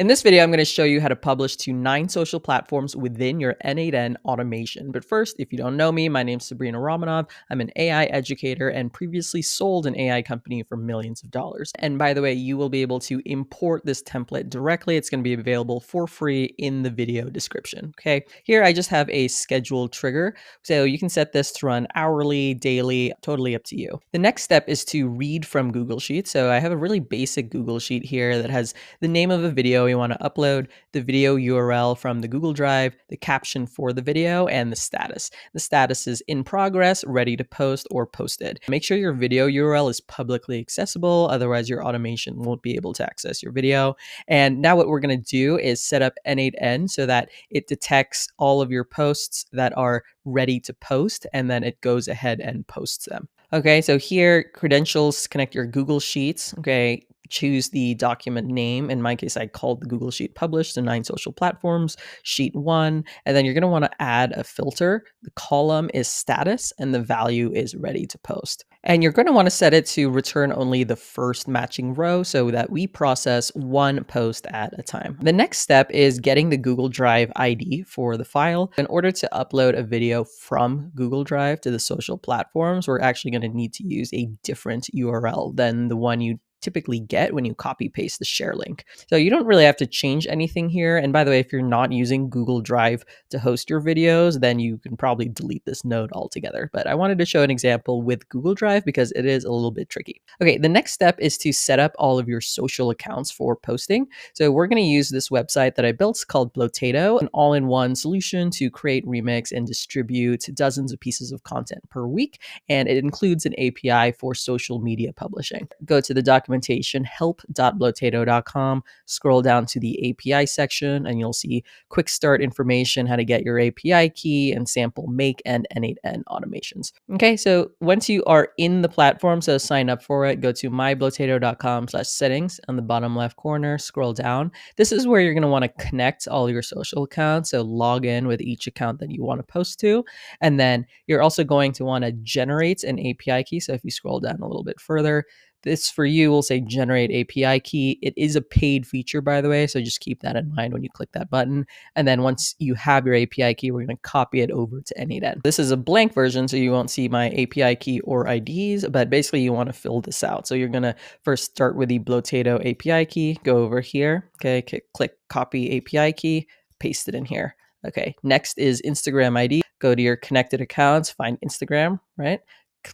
In this video, I'm going to show you how to publish to nine social platforms within your N8N automation. But first, if you don't know me, my name's Sabrina Ramonov. I'm an AI educator and previously sold an AI company for millions of dollars. And by the way, you will be able to import this template directly. It's going to be available for free in the video description. Okay, here I just have a scheduled trigger. So you can set this to run hourly, daily, totally up to you. The next step is to read from Google Sheets. So I have a really basic Google Sheet here that has the name of a video you want to upload the video URL from the Google Drive, the caption for the video, and the status. The status is in progress, ready to post, or posted. Make sure your video URL is publicly accessible, otherwise your automation won't be able to access your video. And now what we're going to do is set up N8N so that it detects all of your posts that are ready to post, and then it goes ahead and posts them. Okay, so here, credentials connect your Google Sheets. Okay, choose the document name. In my case, I called the Google Sheet published to nine social platforms, sheet one, and then you're going to want to add a filter. The column is status and the value is ready to post. And you're going to want to set it to return only the first matching row so that we process one post at a time. The next step is getting the Google Drive ID for the file. In order to upload a video from Google Drive to the social platforms, we're actually going to need to use a different URL than the one you typically get when you copy paste the share link. So you don't really have to change anything here. And by the way, if you're not using Google Drive to host your videos, then you can probably delete this node altogether. But I wanted to show an example with Google Drive because it is a little bit tricky. Okay, the next step is to set up all of your social accounts for posting. So we're going to use this website that I built called Blotato, an all-in-one solution to create, remix, and distribute dozens of pieces of content per week. And it includes an API for social media publishing. Go to the document documentation help.blotato.com. Scroll down to the API section and you'll see quick start information, how to get your API key and sample make and N8N automations. Okay, so once you are in the platform, so sign up for it, go to myblotato.com slash settings on the bottom left corner, scroll down. This is where you're going to want to connect all your social accounts. So log in with each account that you want to post to. And then you're also going to want to generate an API key. So if you scroll down a little bit further, this for you will say generate API key. It is a paid feature, by the way, so just keep that in mind when you click that button. And then once you have your API key, we're going to copy it over to N8N. This is a blank version, so you won't see my API key or IDs, but basically you want to fill this out. So you're going to first start with the Blotato API key, go over here, okay, click copy API key, paste it in here. Okay, next is Instagram ID. Go to your connected accounts, find Instagram, right?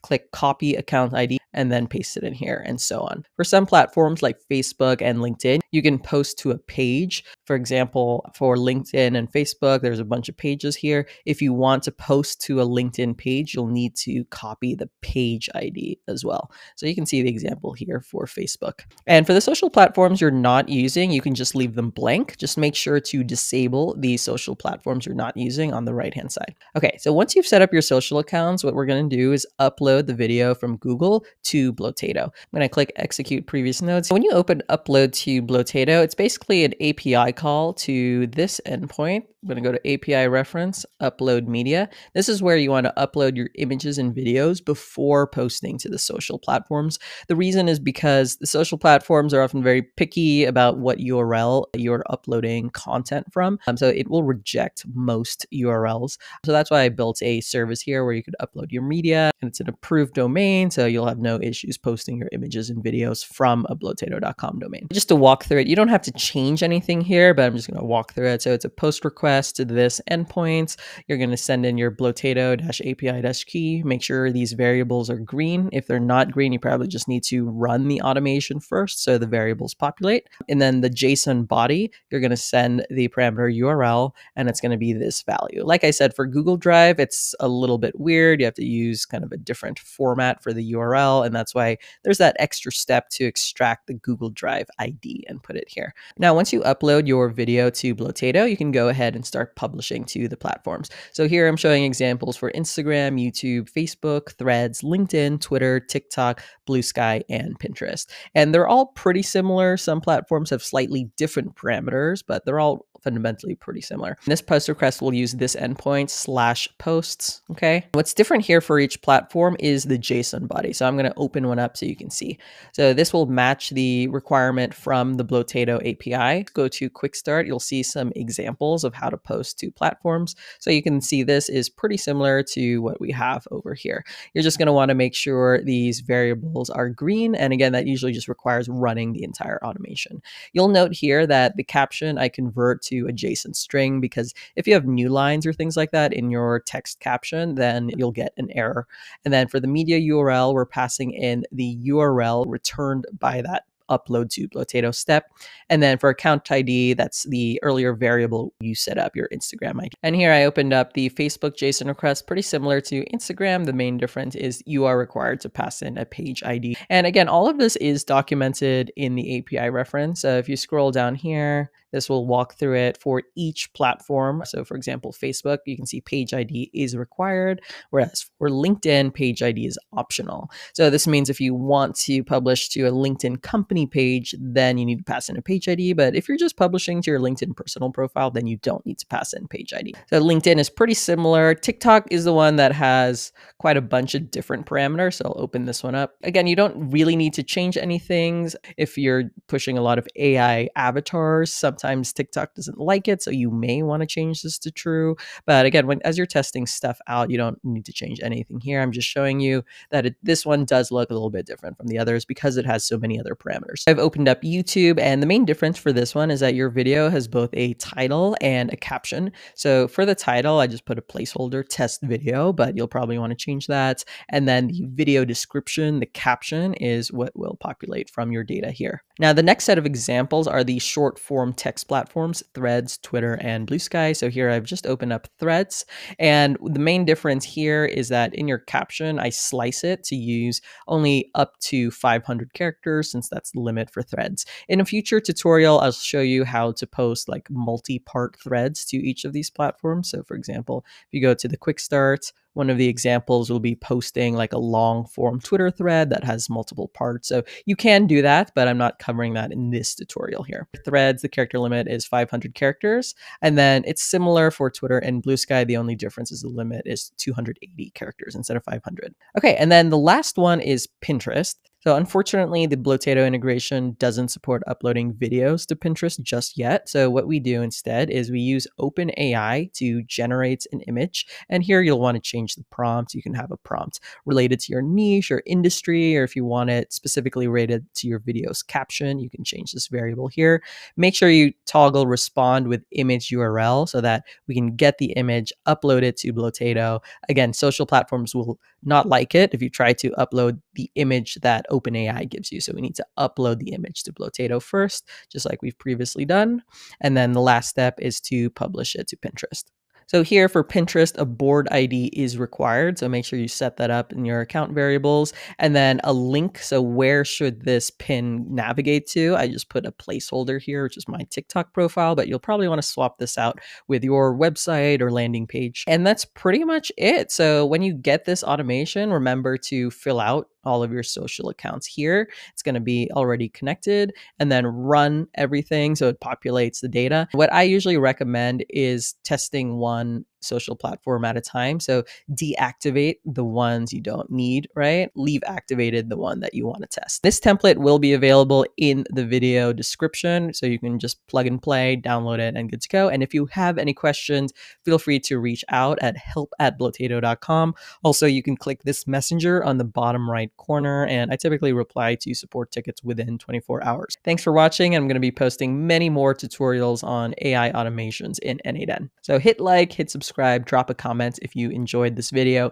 Click copy account ID and then paste it in here and so on. For some platforms like Facebook and LinkedIn, you can post to a page. For example, for LinkedIn and Facebook, there's a bunch of pages here. If you want to post to a LinkedIn page, you'll need to copy the page ID as well. So you can see the example here for Facebook. And for the social platforms you're not using, you can just leave them blank. Just make sure to disable the social platforms you're not using on the right hand side. Okay, so once you've set up your social accounts, what we're going to do is upload the video from Google to Blotato. I'm going to click execute previous nodes. When you open upload to Blotato, it's basically an API call to this endpoint. I'm going to go to API reference, upload media. This is where you want to upload your images and videos before posting to the social platforms. The reason is because the social platforms are often very picky about what URL you're uploading content from. Um, so it will reject most URLs. So that's why I built a service here where you could upload your media and it's an approved domain. So you'll have no issues posting your images and videos from a blotato.com domain. Just to walk through it, you don't have to change anything here, but I'm just going to walk through it. So it's a post request to this endpoint. You're going to send in your blotato-api-key. Make sure these variables are green. If they're not green, you probably just need to run the automation first so the variables populate. And then the JSON body, you're going to send the parameter URL and it's going to be this value. Like I said, for Google Drive, it's a little bit weird. You have to use kind of a different format for the URL and that's why there's that extra step to extract the Google Drive ID and put it here. Now, once you upload your video to Blotato, you can go ahead and start publishing to the platforms. So here I'm showing examples for Instagram, YouTube, Facebook, Threads, LinkedIn, Twitter, TikTok, Blue Sky, and Pinterest. And they're all pretty similar. Some platforms have slightly different parameters, but they're all fundamentally pretty similar. And This post request will use this endpoint slash posts. Okay. What's different here for each platform is the JSON body. So I'm going to open one up so you can see. So this will match the requirement from the Blotato API. Go to Quick Start. You'll see some examples of how to post to platforms. So you can see this is pretty similar to what we have over here. You're just going to want to make sure these variables are green. And again, that usually just requires running the entire automation. You'll note here that the caption I convert to a JSON string because if you have new lines or things like that in your text caption, then you'll get an error. And then for the media URL, we're passing in the URL returned by that upload to Blotato step. And then for account ID, that's the earlier variable you set up, your Instagram ID. And here I opened up the Facebook JSON request, pretty similar to Instagram. The main difference is you are required to pass in a page ID. And again, all of this is documented in the API reference. So if you scroll down here, this will walk through it for each platform. So, for example, Facebook, you can see page ID is required, whereas for LinkedIn, page ID is optional. So, this means if you want to publish to a LinkedIn company page, then you need to pass in a page ID. But if you're just publishing to your LinkedIn personal profile, then you don't need to pass in page ID. So, LinkedIn is pretty similar. TikTok is the one that has quite a bunch of different parameters. So, I'll open this one up. Again, you don't really need to change any things. if you're pushing a lot of AI avatars. Some sometimes TikTok doesn't like it, so you may want to change this to true. But again, when as you're testing stuff out, you don't need to change anything here. I'm just showing you that it, this one does look a little bit different from the others because it has so many other parameters. I've opened up YouTube, and the main difference for this one is that your video has both a title and a caption. So for the title, I just put a placeholder test video, but you'll probably want to change that. And then the video description, the caption is what will populate from your data here. Now, the next set of examples are the short form text platforms, Threads, Twitter, and Blue Sky. So here I've just opened up Threads. And the main difference here is that in your caption, I slice it to use only up to 500 characters since that's the limit for Threads. In a future tutorial, I'll show you how to post like multi-part threads to each of these platforms. So for example, if you go to the quick start, one of the examples will be posting like a long form Twitter thread that has multiple parts. So you can do that, but I'm not covering that in this tutorial here. Threads, the character limit is 500 characters. And then it's similar for Twitter and Blue Sky. The only difference is the limit is 280 characters instead of 500. Okay, and then the last one is Pinterest. So unfortunately, the Blotato integration doesn't support uploading videos to Pinterest just yet. So what we do instead is we use OpenAI to generate an image. And here you'll want to change the prompt. You can have a prompt related to your niche or industry, or if you want it specifically related to your video's caption, you can change this variable here. Make sure you toggle respond with image URL so that we can get the image uploaded to Blotato. Again, social platforms will not like it if you try to upload the image that OpenAI gives you. So we need to upload the image to Blotato first, just like we've previously done. And then the last step is to publish it to Pinterest. So here for Pinterest, a board ID is required. So make sure you set that up in your account variables and then a link. So where should this pin navigate to? I just put a placeholder here, which is my TikTok profile, but you'll probably want to swap this out with your website or landing page. And that's pretty much it. So when you get this automation, remember to fill out all of your social accounts here. It's going to be already connected and then run everything so it populates the data. What I usually recommend is testing one social platform at a time. So deactivate the ones you don't need, right? Leave activated the one that you want to test. This template will be available in the video description. So you can just plug and play, download it, and good to go. And if you have any questions, feel free to reach out at help at blotato.com. Also, you can click this messenger on the bottom right corner, and I typically reply to support tickets within 24 hours. Thanks for watching. I'm going to be posting many more tutorials on AI automations in N8N. So hit like, hit subscribe, drop a comment if you enjoyed this video.